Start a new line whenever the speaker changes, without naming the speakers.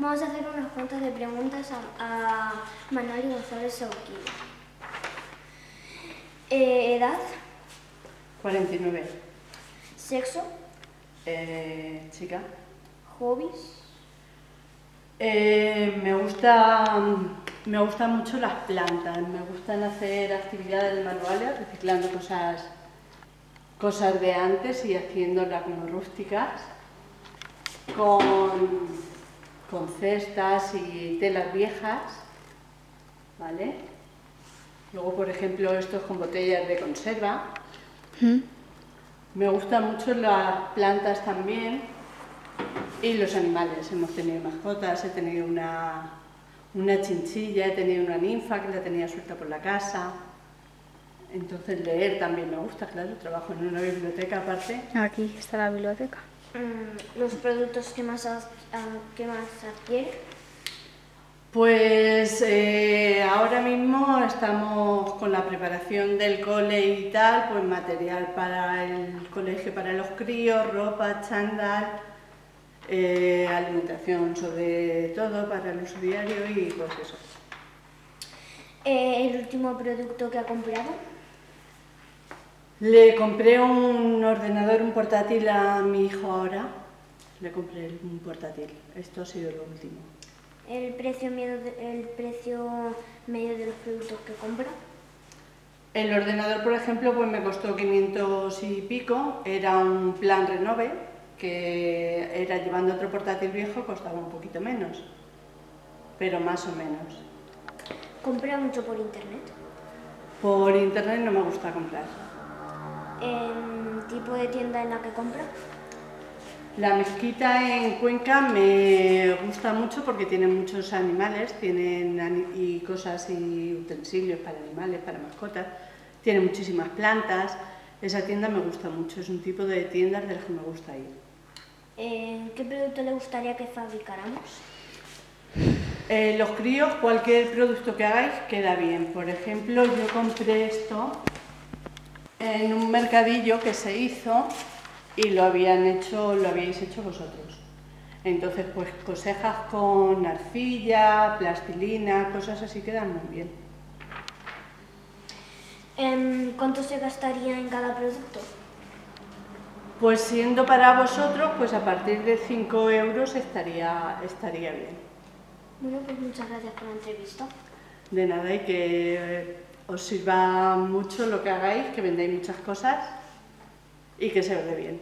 Vamos a hacer unas cuantas de preguntas a, a Manuel González Sauquillo. Eh, ¿Edad?
49.
¿Sexo?
Eh, chica.
¿Hobbies?
Eh, me gusta me gustan mucho las plantas, me gustan hacer actividades manuales, reciclando cosas, cosas de antes y haciéndolas como rústicas, con, con cestas y telas viejas, ¿vale? Luego, por ejemplo, estos con botellas de conserva. Me gustan mucho las plantas también y los animales. Hemos tenido mascotas, he tenido una, una chinchilla, he tenido una ninfa que la tenía suelta por la casa. Entonces leer también me gusta, claro, trabajo en una biblioteca aparte.
Aquí está la biblioteca.
Mm, ¿Los productos que más, que más adquiere?
Pues eh, ahora mismo estamos con la preparación del cole y tal, pues material para el colegio, para los críos, ropa, chándal, eh, alimentación sobre todo para el uso diario y pues eso.
Eh, ¿El último producto que ha comprado?
Le compré un ordenador, un portátil a mi hijo ahora. Le compré un portátil. Esto ha sido lo último.
¿El precio, medio de, el precio medio de los productos que compra?
El ordenador, por ejemplo, pues me costó 500 y pico. Era un plan Renove, que era llevando otro portátil viejo, costaba un poquito menos. Pero más o menos.
¿Compra mucho por internet?
Por internet no me gusta comprar.
¿El tipo de tienda en la que compra?
La mezquita en Cuenca me gusta mucho porque tiene muchos animales, tienen y cosas y utensilios para animales, para mascotas, tiene muchísimas plantas. Esa tienda me gusta mucho, es un tipo de tiendas de las que me gusta ir.
Eh, ¿Qué producto le gustaría que fabricáramos?
Eh, los críos, cualquier producto que hagáis queda bien. Por ejemplo, yo compré esto en un mercadillo que se hizo y lo habían hecho, lo habíais hecho vosotros. Entonces, pues cosejas con arcilla, plastilina, cosas así quedan muy bien.
Em, ¿Cuánto se gastaría en cada producto?
Pues siendo para vosotros, pues a partir de 5 euros estaría, estaría bien.
Bueno, pues muchas gracias por la entrevista.
De nada y que os sirva mucho lo que hagáis, que vendáis muchas cosas y que se os dé bien.